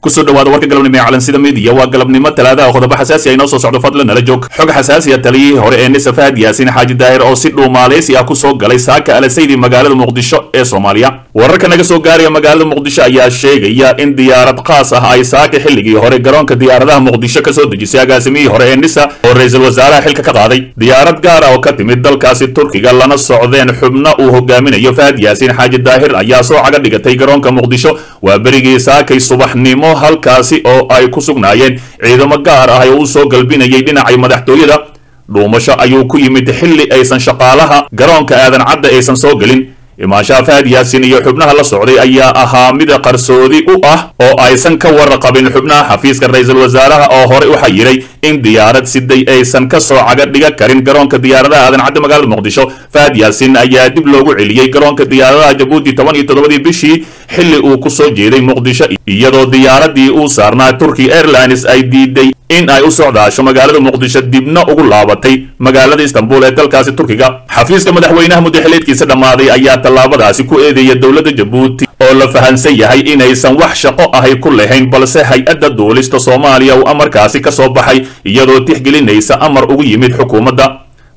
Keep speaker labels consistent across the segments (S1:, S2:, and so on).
S1: ku soo dhawaada warka galabnimo ee calansida media waa galabnimo talaadaha qodobo xasaasi ah inoo soo socdo fadlan nala joog. Xog xasaasi ah taliyihii hore ee nisa fahad yaasin xaaji daahir oo si dhuumaaleysi ah ku soo galay saaka alasaydi magaalada muqdisho ee soomaaliya. Wararka naga soo gaaraya magaalada muqdisho ayaa sheegaya in diyaarad qaas ah ay saaka xilligii hore garoonka diyaaradaha muqdisho ka soo dejisay agaasimihii hore ee nisa oo ra'iisul wasaaraha xilka ka qaaday. Diyaarad gaar ah oo ka timid dalkaasi turkiga lana socdeen xubno uu hogaaminayo fahad yaasin xaaji daahir ayaa soo caga dhigatay garoonka muqdisho. Waa berigii saakay subaxnimo halkaasi oo ay ku sugnaayeen. Ciidamo gaar ah oo u soo galbinayay dhinacay madaxtooyada. Dhuumasho ayuu ku yimid xilli aysan shaqaalaha garoonka aadan cadda aysan soo gelin imaanshaha fahad yaasin iyo xubnaha la socday ayaa ahaa mid qarsoodi u ah oo aysan ka warqabin xubnaha xafiiska ra'iisul wasaaraha oo horey u xayiray in diyaarad siday aysan ka soo caga dhiga karin garoonka diyaaradaha aadan magaalada muqdisho. Fahad yaasin ayaa dib loogu celiyey garoonka diyaaradaha jabuuti toban iyo toddobadii bishii xilli uu ku soo jeeday muqdisho iyadoo diyaaradii uu saarnaa turkey airlines ay diiday in ay u socdaasho magaalada muqdisho dibna ugu laabatay magaalada istanbul ee dalkaasi turkiga. Xafiiska madaxweynaha mudaxileedkiisa dhammaaday ayaa tallaabadaasi ku eedeeya dowladda jabuuti oo la fahansan yahay inaysan wax shaqo ahay ku lahayn balse hay'adda duulista soomaaliya uu amarkaasi ka soo baxay iyadoo tixgelinaysa amar ugu yimid xukuumadda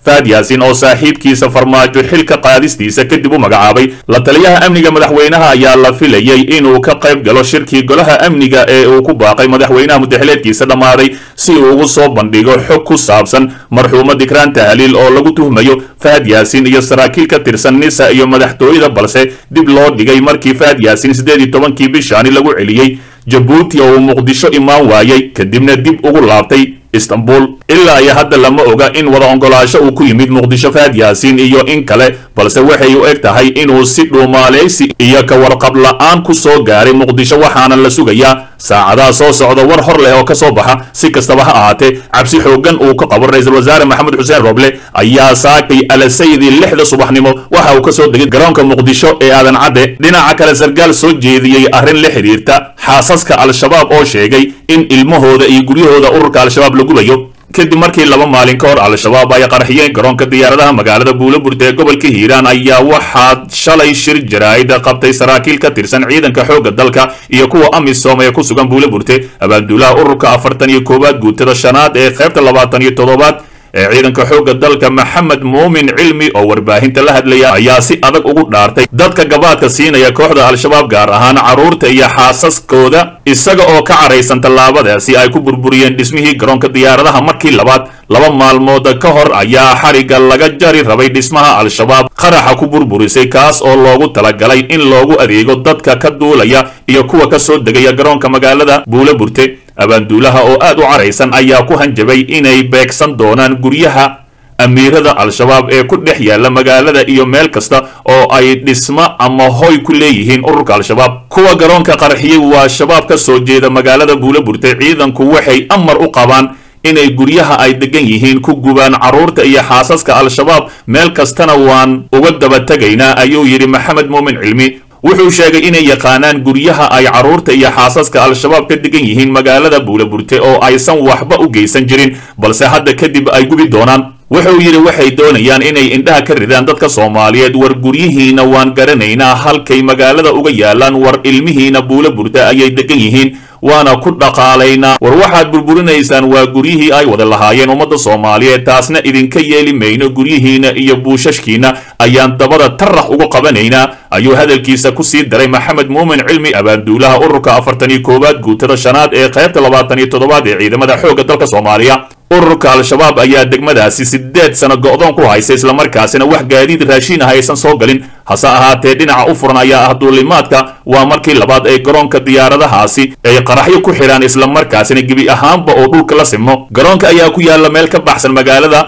S1: fahad yaasin oo saaxiibkiisa farmaajo xilka qaadistiisa kadib u magacaabay la taliyaha amniga madaxweynaha ayaa la filayay inuu ka qayb galo shirkii golaha amniga ee uu ku baaqay madaxweynaha mudaxileedkiisa dhammaaday si uu ugu soo bandhigo xog ku saabsan marxuuma dikraan tahliil oo lagu tuhmayo fahad yaasin iyo saraakiil ka tirsan nisa iyo madaxtooyada balse dib loo dhigay markii fahad yaasin siddeed iyo tobankii bishaani lagu celiyey jabuuti oo uu muqdisho imaan waayey kadibna dib ugu laabtay istanbul. Ilaa iyo hadda lama oga in wada oggolaasho uu ku yimid muqdisho fahad yaasiin iyo in kale balse waxay u eg tahay inuu si dhuumaaleysi iyo ka warqab la'aan ku soo gaaray muqdisho waxaana la sugayaa saacadaha soo socda war hor leh oo ka soo baxa. Si kastaba ha ahaatee cabsi xooggan uu ka qabo ra'iisul wasaare maxamed xuseen roble ayaa saakay alasaydi lixda subaxnimo. Waxa uu ka soo degay garoonka muqdisho ee aadan cadde. Dhinaca kale sarkaal soo jeediyey arrin la xidhiirta xaasaska al-shabaab oo sheegay in ilmahooda iyo guryahooda ururka al-shabaab la gubayo kadib markii laba maalin ka hor al-shabaab ay qarxiyeen garoonka diyaaradaha magaalada buulaburda ee gobolka hiiraan ayaa waxaa shalay shir jaraa'id qabtay saraakiil ka tirsan ciidanka xoogga dalka iyo kuwa amisom ee ku sugan buulaburte abaanduulaha ururka afartan iyo koowaad guutada shanaad ee qaybta labaatan iyo toddobaad ee ciidanka xoogga dalka maxamed muumin cilmi oo warbaahinta la hadlaya ayaa si adag ugu dhaartay. Dadka gabaadka siinaya kooxda al-shabaab gaar ahaan carruurta iyo xaasaskooda isaga oo ka caraysan tallaabadaasi ay ku burburiyeen dhismihii garoonka diyaaradaha markii labaad. Laba maalmood ka hor ayaa xarigga laga jari rabay dhismaha al-shabaab. Qaraxa ku burburisay kaas oo loogu talagalay in loogu adeego dadka ka duulaya iyo kuwa ka soo degaya garoonka magaalada buulaburte abaanduulaha oo aad u caraysan ayaa ku hanjabay inay beegsan doonaan guryaha amiirada al-shabaab ee ku dhex yaalla magaalada iyo meel kasta oo ay dhismo ama hoy ku leeyihiin ururka al-shabaab. Kuwa garoonka qarxiyey waa shabaab ka soo jeeda magaalada buulaburte. Ciidanku waxay amar u qabaan inay guryaha ay degan yihiin ku gubaan carruurta iyo xaasaska al-shabaab. Meel kastana waan uga daba tegaynaa ayuu yidhi maxamed muumin cilmi wuxuu sheegay inay yaqaanaan guryaha ay carruurta iyo xaasaska al-shabaab ka degan yihiin magaalada buulaburte oo aysan waxba u geysan jirin balse hadda kadib ay gubi doonaan wuxuu yidhi waxay doonayaan inay indhaha ka ridaan dadka soomaaliyeed. War guryihiina waan garanaynaa halkay magaalada uga yaalaan war ilmihiina buulaburte ayay degan yihiin waana ku dhaqaalaynaa. War waxaad burburinaysaan waa guryihii ay wada lahaayeen ummadda soomaaliyeed taasna idinka yeeli mayno guryihiina iyo buushashkiina. Ayaan dabada tarax uga qabanaynaa ayuu hadalkiisa ku sii daray maxamed muumin cilmi abaanduulaha ururka afartan iyo koowaad guutada shanaad ee qaybta labaatan iyo toddobaad ee ciidamada xoogga dalka soomaaliya ururka al-shabaab ayaa degmadaasi siddeed sano go'doon ku haysa islamarkaasina wax gaadiid raashiin ah aysan soo galin hase ahaatee dhinaca u furan ayaa ah duulimaadka. Waa markii labaad ee garoonka diyaaradahaasi ay qaraxyo ku xidhaan islamarkaasina gebi ahaanba oo dhulka la simo garoonka ayaa ku yaalla meel ka baxsan magaalada.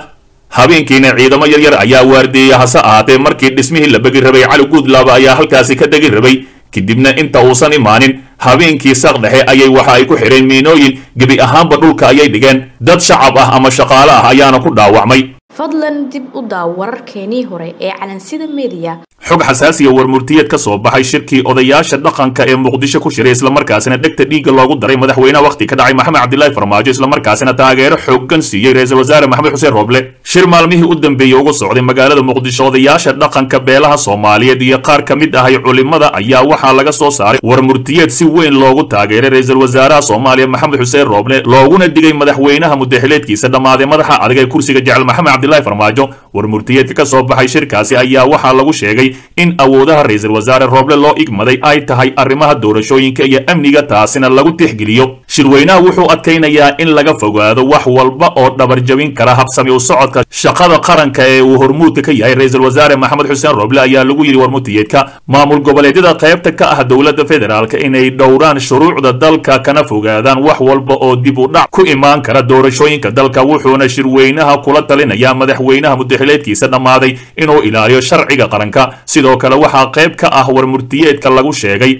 S1: Habeenkiina ciidamo yaryar ayaa waardeeya. Hase ahaatee markii dhismihii la begi rabay cali guudlaaba ayaa halkaasi ka degi rabay kadibna inta uusan imaanin habeenkii saaq dhexe ayay waxa ay ku xidheen miinooyin gebi ahaanba dhulka ayay dhigeen. Dad shacab ah ama shaqaale ah ayaana ku dhaawacmay.
S2: Fadlan dib u daaw wararkeenii hore ee calansida meediya
S1: xog xasaasiya warmurtiyeed ka soo baxay shirkii odayaasha dhaqanka ee muqdisho ku shiray islamarkaasina dhegta dhiigga loogu daray madaxweynaha wakhti ka dhacay maxamed cabdilaahi farmaajo islamarkaasina taageero xooggan siiyey ra'iisul wasaare maxamed xuseen rooble shir maalmihii u dambeeyey uga socday magaalada muqdisho odayaasha dhaqanka beelaha soomaaliyeed iyo qaar ka mid ahay culimada ayaa waxaa laga soo saaray warmurtiyeed si weyn loogu taageeray ra'iisul wasaaraha soomaaliya maxamed xuseen rooble looguna digay madaxweynaha mudaxileedkiisa dhammaaday madaxa adag ee kursiga jecel maxamed cabdilaahi farmaajo. Warmurtiyeedka ka soo baxay shirkaasi ayaa waxaa lagu sheegay in awoodaha ra'iisul wasaare rooble loo igmaday ay tahay arrimaha doorashooyinka iyo amniga taasina lagu tixgeliyo shirweynaha wuxuu adkaynayaa in laga fogaado wax walba oo dhabarjabin kara habsami u socodka shaqada qaranka ee uu hormuudka ka yahay ra'iisul wasaare maxamed xuseen rooble ayaa lagu yidhi warmurtiyeedka maamul goboleedyada qaybta ka ah dowladda federaalka inay dhowraan shuruucda dalka kana fogaadaan wax walba oo dib u dhac ku imaan kara doorashooyinka dalka wuxuuna shirweynaha kula talinayaa madaxweynaha mudaxileedkiisa dhammaaday inuu ilaaliyo sharciga qaranka. Sidoo kale waxaa qayb ka ah warmurtiyeedka lagu sheegay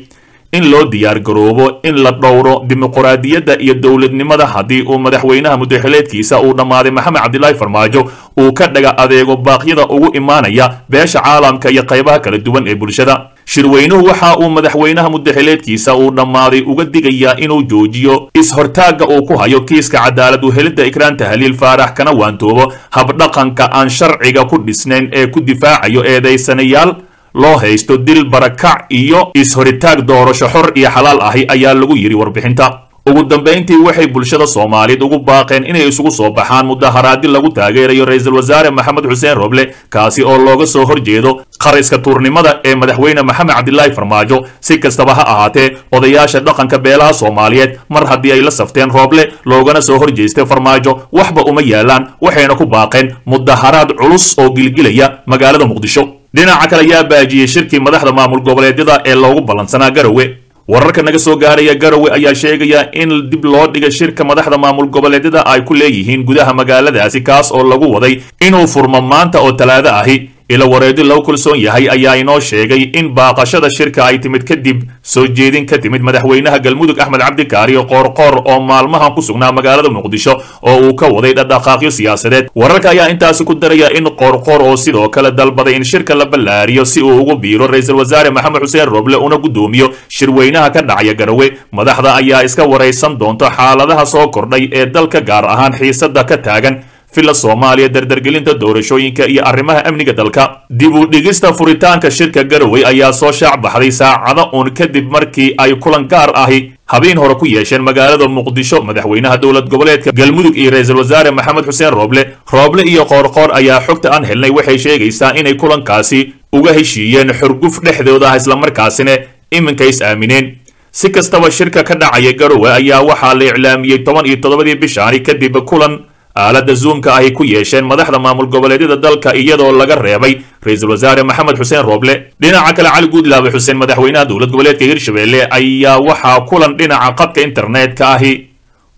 S1: in loo diyaar garoobo in la dhowro dimuquraadiyadda iyo dowladnimada haddii uu madaxweynaha mudaxileedkiisa uu dhammaaday maxamed cabdilaahi farmaajo uu ka dhaga adeego baaqyada ugu imaanaya beesha caalamka iyo qaybaha kala duwan ee bulshada. Shirweynuhu waxa uu madaxweynaha mudaxileedkiisa uu dhammaaday uga digayaa inuu joojiyo is-hortaagga uu ku hayo kiiska cadaalad uhelidda ikraan tahliil faarax kana waantoobo. Habdhaqanka aan sharciga ku dhisnayn ee ku difaacayo eedaysanayaal loo haysto dil barakac iyo is-horitaag doorasho xor iyo xalaal ahi ayaa lagu yidhi warbixinta. Ugu dambayntii waxay bulshada soomaaliyeed ugu baaqeen inay isugu soo baxaan mudaharaadi lagu taageerayo ra'iisul wasaare maxamed xuseen roble kaasi oo looga soo horjeedo qariska tuurnimada ee madaxweyne maxamed cabdilaahi farmaajo. Si kastaba ha ahaatee odayaasha dhaqanka beelaha soomaaliyeed mar haddii ay la safteen rooble loogana soo horjeestay farmaajo waxba uma yaalaan waxayna ku baaqeen mudaharaad culus oo gilgilaya magaalada muqdisho dhinaca kale ayaa baajiyey shirkii madaxda maamul goboleedyada ee loogu ballansanaa garowe. Wararka naga soo gaaraya garowe ayaa sheegaya in dib loo dhigay shirka madaxda maamul goboleedyada ay ku leeyihiin gudaha magaaladaasi kaas oo lagu waday inuu furmo maanta oo talaado ahi ila wareedi lagu kalsoon yahay ayaa inoo sheegay in baaqashada shirka ay timid kadib soo jeedin ka timid madaxweynaha galmudug axmed cabdikaariyo qoorqoor oo maalmahan ku sugnaa magaalada muqdisho oo uu ka waday dhaqdhaqaaqyo siyaasadeed. Wararka ayaa intaasi ku daraya in qoorqoor oo sidoo kale dalbaday in shirka la ballaariyo si uu ugu biiro ra'iisul wasaare maxamed xuseen roble una guddoomiyo shirweynaha ka dhacaya garowe. Madaxda ayaa iska waraysan doonta xaaladaha soo kordhay ee dalka gaar ahaan xiisada ka taagan filla soomaaliya dardargelinta doorashooyinka iyo arrimaha amniga dalka. Dib u dhigista furitaanka shirka garowe ayaa soo shaac baxday saacado uun kadib markii ay kulan gaar ahi habeen hore ku yeesheen magaalada muqdisho madaxweynaha dowlad goboleedka galmudug iyo ra'iisul wasaare maxamed xuseen rooble. Rooble iyo qoorqoor ayaa xogta aan helnay waxay sheegaysaa inay kulankaasi uga heshiiyeen xurguf dhexdooda ah islamarkaasina iminka is aamineen si kastaba shirka ka dhacaya garowe ayaa waxaa la iclaamiyey toban iyo toddobadii bishaani kadib kulan aalada zoomka ahy ku yeesheen madaxda maamul goboleedyada dalka iyadoo laga reebay ra'iisul wasaare maxamed xuseen rooble dhinaca kale cali guudlaabe xuseen madaxweynaha dowlad goboleedka hirshabelle ayaa waxaa kulan dhinaca qadka internetka ahi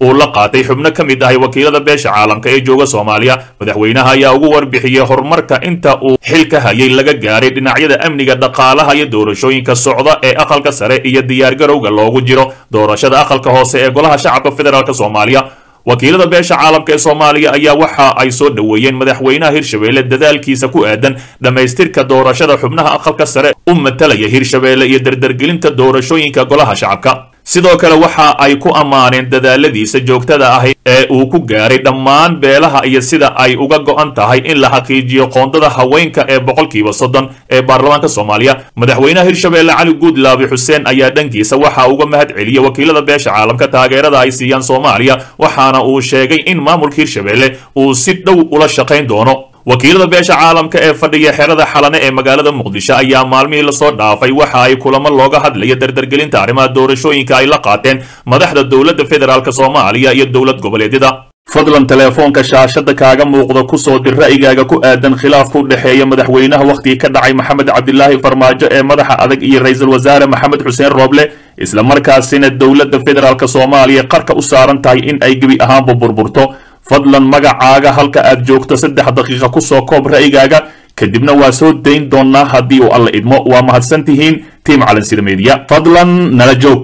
S1: uu la qaatay xubno ka mid ahay wakiilada beesha caalamka ee jooga soomaaliya. Madaxweynaha ayaa ugu warbixiyey horumarka inta uu xil ka hayay laga gaaray dhinacyada amniga dhaqaalaha iyo doorashooyinka socda ee aqalka sare iyo diyaargarowga loogu jiro. Doorashada aqalka hoose ee golaha shacabka federaalk soomaaliya wakiilada beesha caalamka ee soomaaliya ayaa waxa ay soo dhoweeyeen madaxweynaha hirshabelle dadaalkiisa ku aadan dhammaystirka doorashada xubnaha aqalka sare u matalaya hirshabelle iyo dardargelinta doorashooyinka golaha shacabka sidoo kale waxa ay ku ammaaneen dadaaladiisa joogtada ah ee uu ku gaaray dhammaan beelaha iyo sida ay uga go'an tahay in la xaqiijiyo qoondada haweenka ee boqolkiiba soddon ee baarlamaanka soomaaliya. Madaxweynaha hirshabelle cali guudlaabi xuseen ayaa dhankiisa waxa uga mahad celiyey wakiilada beesha caalamka taageerada ay siiyaan soomaaliya waxaana uu sheegay in maamulka hirshabelle uu si dhow ula shaqayn doono wakiilada beesha caalamka ee fadhiya xerada xalane ee magaalada muqdisho ayaa maalmihii la soo dhaafay waxa ay kulamo looga hadlaya dardargelinta arrimaha doorashooyinka ay la qaateen madaxda dowladda federaalk soomaaliya iyo dowlad goboleedyada. Fadlan teleefoonka shaashada kaaga muuqda ku soo dir ra'yigaaga ku aadan khilaafka u dhexeeya madaxweynaha wakhtigii ka dhacay maxamed cabdilaahi farmaajo ee madaxa adag iyo ra'iisul wasaare maxamed xuseen rooble isla markaasina dowladda federaalk soomaaliya qarka u saaran tahay in ay gebi ahaanba burburto fadlan magacaaga halka aad joogto saddex daqiiqa ku soo koob ra'yigaaga kadibna waa soo dayn doonaa haddii uu alla idmo. Waa mahadsan tihiin tiim calansida meediya fadlan nala joog.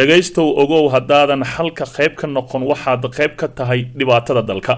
S1: Dhegaystow ogow haddaadan xalka qayb ka noqon waxaad qayb ka tahay dhibaatada dalka